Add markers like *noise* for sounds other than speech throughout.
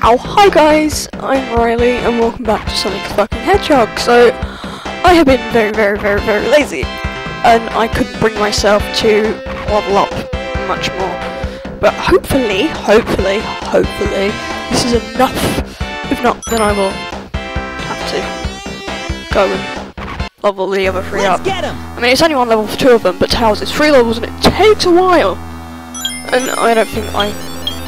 Ow, hi guys, I'm Riley and welcome back to Sonic the fucking Hedgehog. So, I have been very, very, very, very lazy and I couldn't bring myself to level up much more. But hopefully, hopefully, hopefully, this is enough. If not, then I will have to go and level the other 3 Let's up. get! I mean, it's only one level for two of them, but Tails is three levels and it takes a while. And I don't think I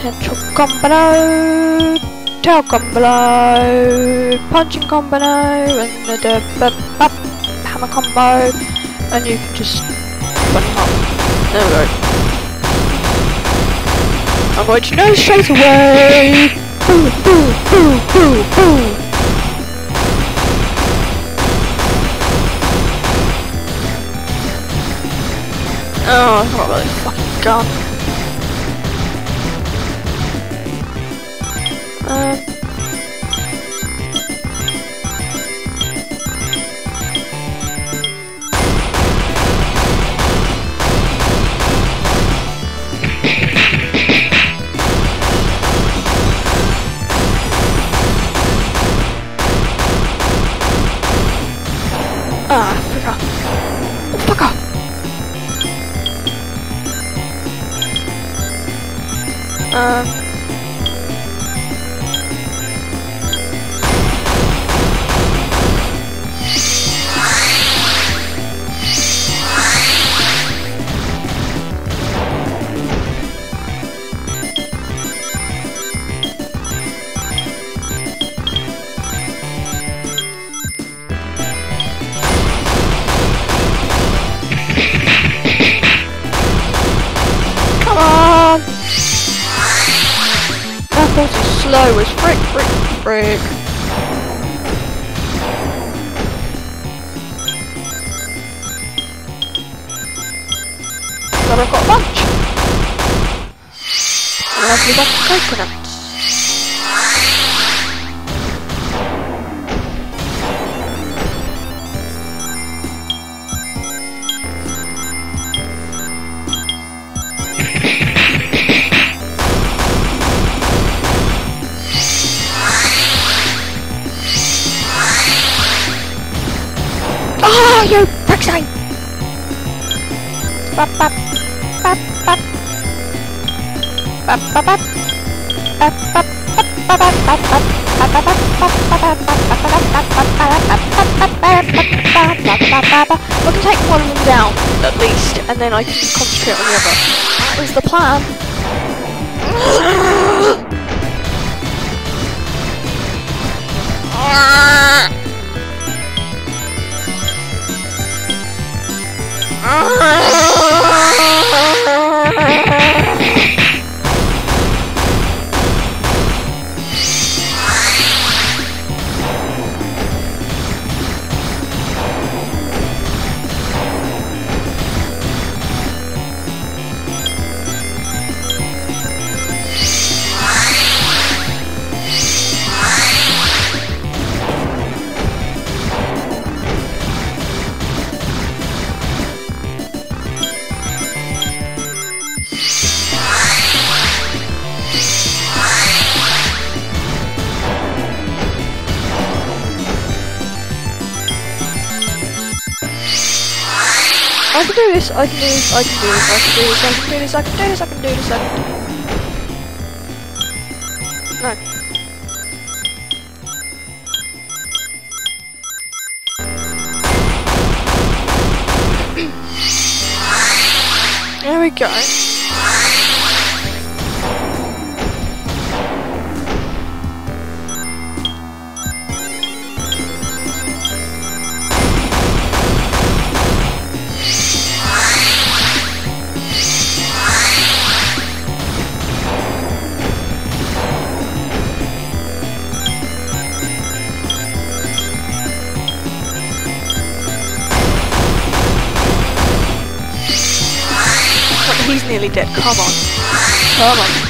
Hedgehog combo, tail combo, punching combo, and the, hammer combo, and you can just run up. There we go. I'm going to know straight away. Boo, boo, boo, boo, boo. Oh, got a really fucking gun. Frick, frick, frick. But I've got. A lovely bunch of coconuts. I can take one of them down, at least, and then I can concentrate on the other. That was the plan. I *laughs* I can do this, I can do this, I can do this, I can do this, I can do this, I can do this, I can do this. No. There we go. Nearly dead. Come on. Come on.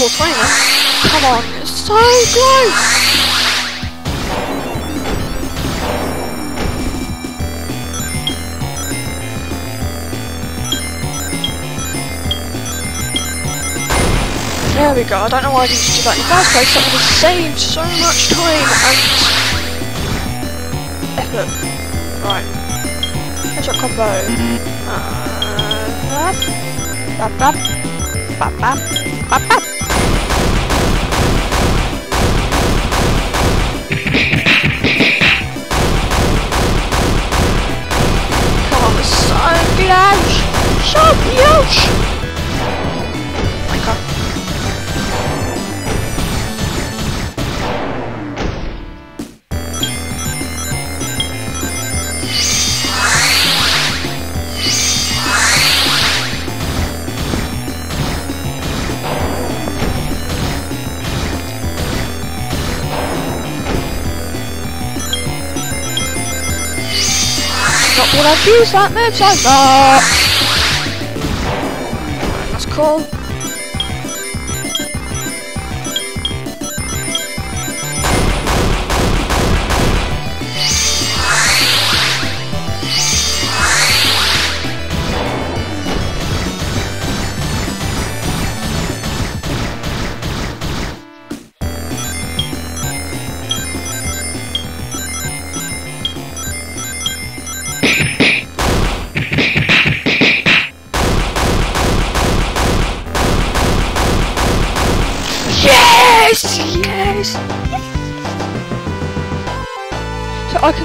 Come on, it's so close! There we go, I don't know why I didn't do that in the first place, that would have saved so much time and effort. Right. Headshot combo. Uh, bap, bap, bap, bap, bap, bap. So close! My god. Not what I've used that move so far. That's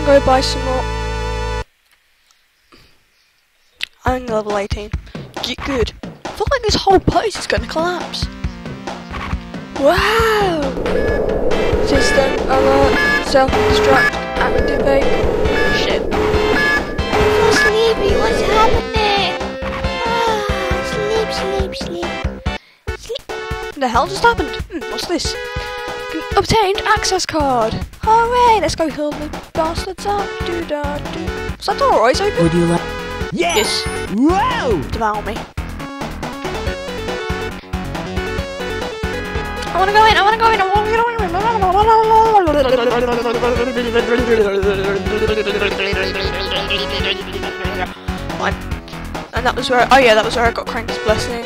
I go buy some more. I'm level 18. Get good. I feel like this whole place is to collapse. Wow! System alert, self-destruct, activate. Shit. So sleepy. What's happening? Ah, sleep, sleep, sleep. Sleep. The hell just happened? Hmm, what's this? Obtained access card. Hooray! Let's go heal the bastards up. Do da do. Is that door always open? Would you like? Yes. Whoa! Devour me. I wanna go in, I wanna go in, I wanna go in. Fine. And that was where, oh yeah, that was where I got Crank's blessing.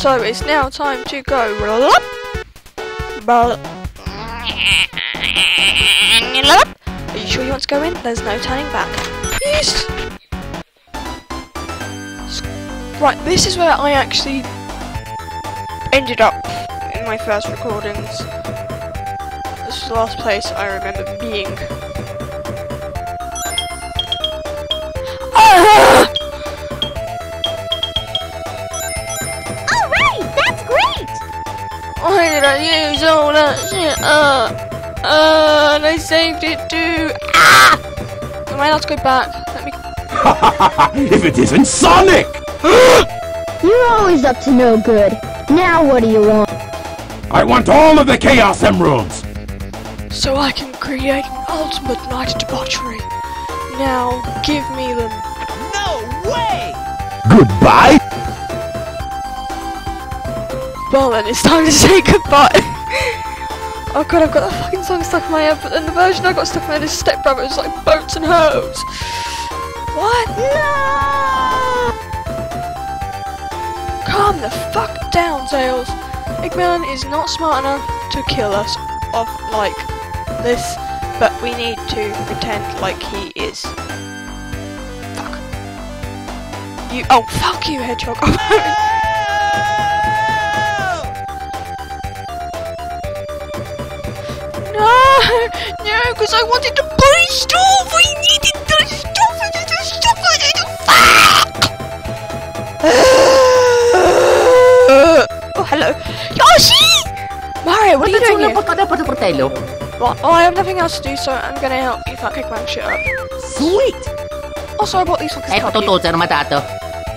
So it's now time to go. Are you sure you want to go in? There's no turning back. Yes. Right, this is where I actually ended up in my first recordings. This is the last place I remember being. All that shit? Uh, uh, and I saved it too. Ah! Am I allowed to go back? Let me. *laughs* if it isn't Sonic! *gasps* You're always up to no good. Now what do you want? I want all of the Chaos Emeralds! So I can create an ultimate night of debauchery. Now, give me them. No way! Goodbye! Well then, it's time to say goodbye. *laughs* oh god, I've got that fucking song stuck in my head, but then the version I got stuck in my head is Step Brothers, like boats and hoes. What? No! Calm the fuck down, Tails. Eggman is not smart enough to kill us off like this, but we need to pretend like he is. Fuck. You. Oh, fuck you, Hedgehog. *laughs* no! No, because I wanted to buy stuff. I needed the stuff. I needed the stuff. I needed the fuck. oh, hello. Oh, Yoshi! Mario, what are you doing here? Well, oh, I have nothing else to do, so I'm gonna help you fuck kick my shit up. Sweet! Also, I bought these fuckers to Ecco help you. tutto, sei armatato.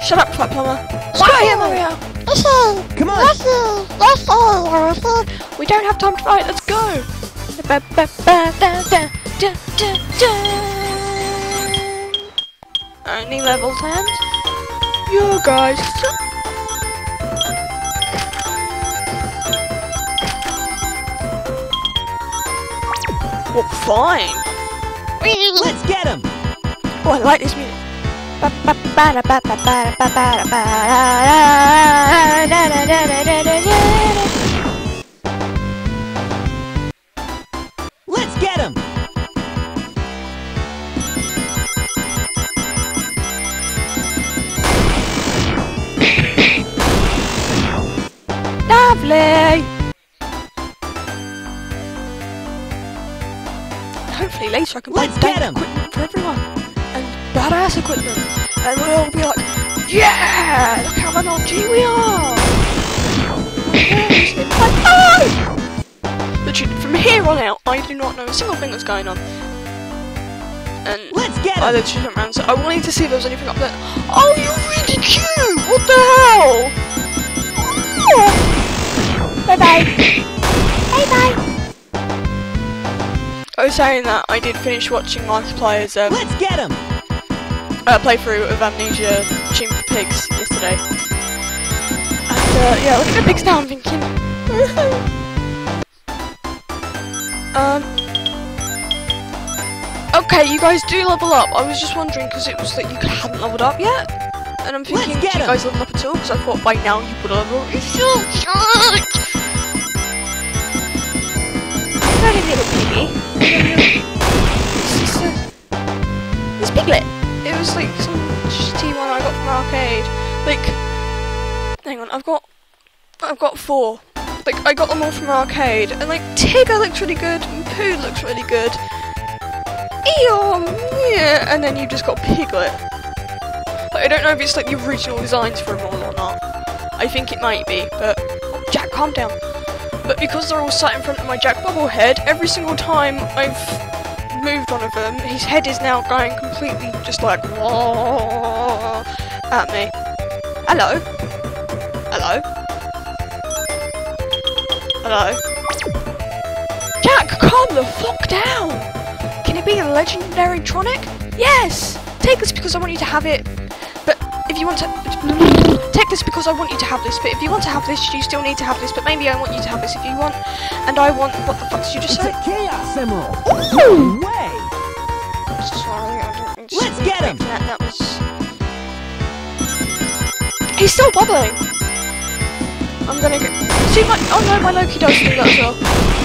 Shut up, fat plumber. Screw you, Mario. Come on! We don't have time to fight. Let's go. Ba, ba, ba, da, da, da, da, da. Only level 10. You guys. Well, fine. Let's get him! Oh, I like this music. Ba, Hopefully later I can Let's get dank 'em. equipment for everyone. And badass equipment. And we'll all be like, yeah! Look how MLG we are! Yes, *laughs* it's! Literally, from here on out, I do not know a single thing that's going on. And Let's get I him! literally went around, so I wanted to see if there was anything up there. Oh, you're really cute! What the hell? Bye-bye. Bye bye. I was saying that I did finish watching Markiplier's um, Let's get him! uh, playthrough of Amnesia Machine for Pigs yesterday. And uh, yeah, look at the pigs now, I'm thinking. *laughs* um. Okay, you guys do level up. I was just wondering because it was that you hadn't leveled up yet. And I'm thinking, do you guys level up at all? Because I thought by now you would have leveled up. It's so short! Very little piggy. *laughs* It's Piglet. It was like some shitty one I got from arcade. Like, hang on, I've got, I've got four. Like, I got them all from arcade, and like Tigger looks really good, and Pooh looks really good. Eeyore, yeah, and then you just got Piglet. Like, I don't know if it's like the original designs for them all or not. I think it might be, but Jack, calm down. But because they're all sat in front of my Jack Bubble head, every single time I've moved one of them, his head is now going completely just like at me. Hello? Hello? Hello? Jack, calm the fuck down! Can it be a legendary Tronic? Yes! Take this because I want you to have it. If you want to... Take this because I want you to have this, but if you want to have this, you still need to have this, but maybe I want you to have this if you want. And I want... What the fuck did you just It's say? a Chaos Emerald! No way! Sorry, I don't mean to Let's get him. That, that was... He's still bubbling! I'm gonna go... See, my... Oh no, my Loki does do that as well.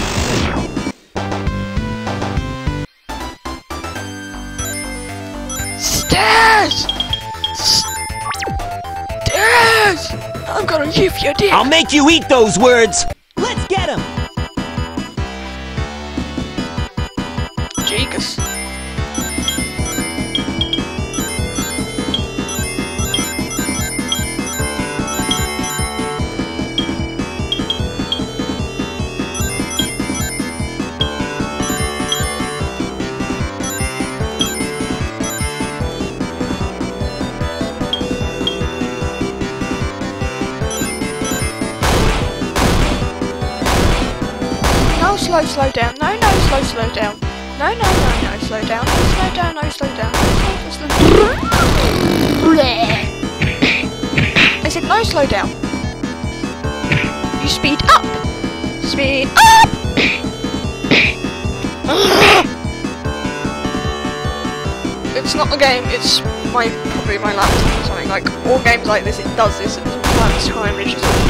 I'm gonna give you a dick! I'll make you eat those words! Slow, slow down. No, no, slow, slow down. No, no, no, no, slow down. No, slow down, no, slow down. No, slow, slow. I said no, slow down. You speed up. Speed up. it's not the game. It's my probably my laptop or something. Like all games like this, it does this at all times time. It's just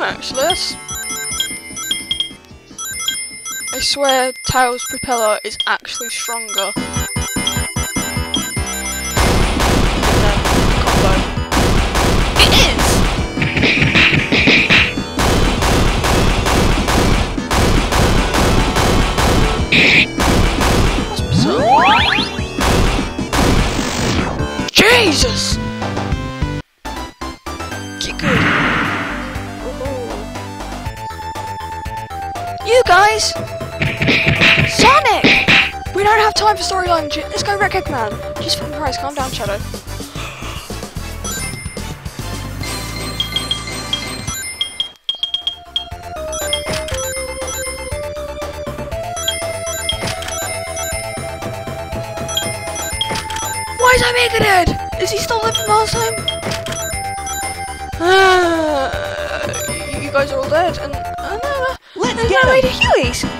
game, actually. I swear, Tails' propeller is actually stronger. *coughs* Jesus! Time for storyline shit. Let's go wreck Eggman. Jesus fucking Christ, calm down, Shadow. Why is I making it? Is he still living last time? Uh, you guys are all dead, and uh, Let's get no way to heal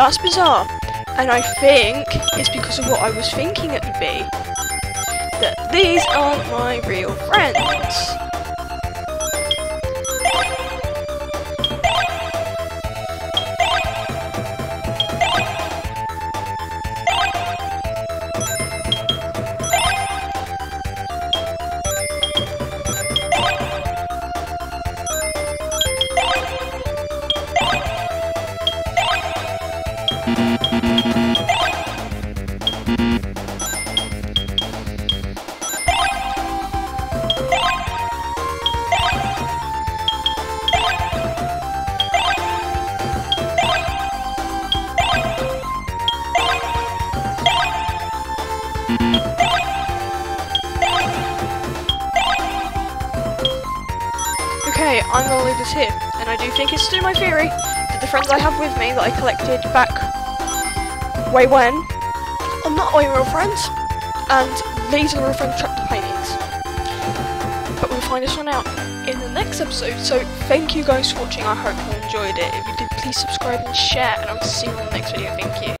that's bizarre. And I think it's because of what I was thinking it would be. That these aren't my real friends. And I do think it's still my theory that the friends I have with me that I collected back way when are not my real friends. And these are the real friends trapped in paintings. But we'll find this one out in the next episode. So thank you guys for watching. I hope you enjoyed it. If you did, please subscribe and share. And I'll see you on the next video. Thank you.